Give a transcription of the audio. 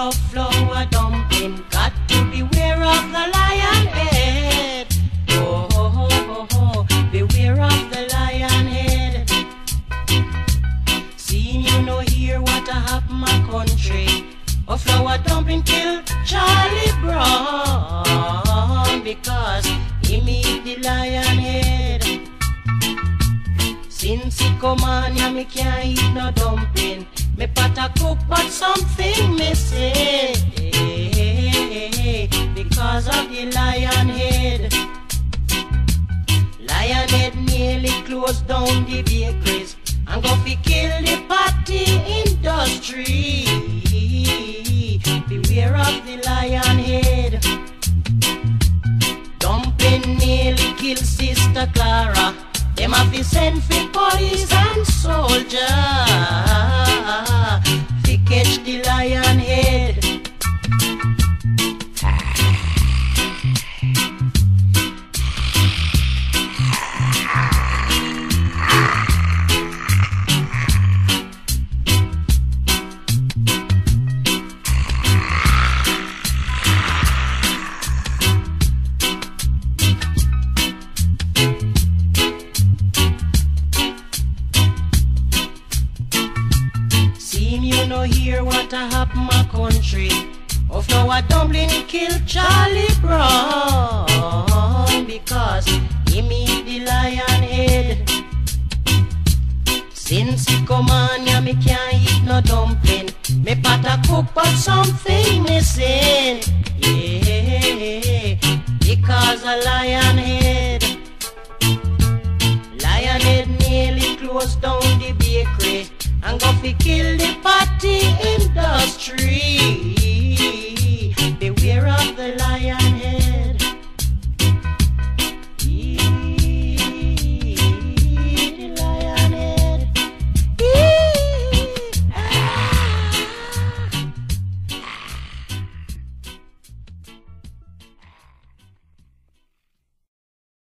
love flour dumpling. Got to beware of the lion head. Oh, oh, oh, oh, beware of the lion head. Seeing you know hear what a happen my country. Oh, a flour dumpling killed Charlie Brown because he meet the lion head. Since he come on, yeah, me can't eat no dumpling. Me pot a cook, but something missing because of the lion head. Lion head nearly closed down the bakeries and go fi kill the party industry. Beware of the lion head. Dumpling nearly kill Sister Clara. Them have to send for police and soldier you no hear what a happen my country. Of now a dumpling kill Charlie Brown because he meet the lion head. Since he come on, yeah, me can't eat no dumpling. Me pot a cook, but something missing. Yeah, because a lion head. Lion head nearly closed down the bakery and go fi kill the party industry.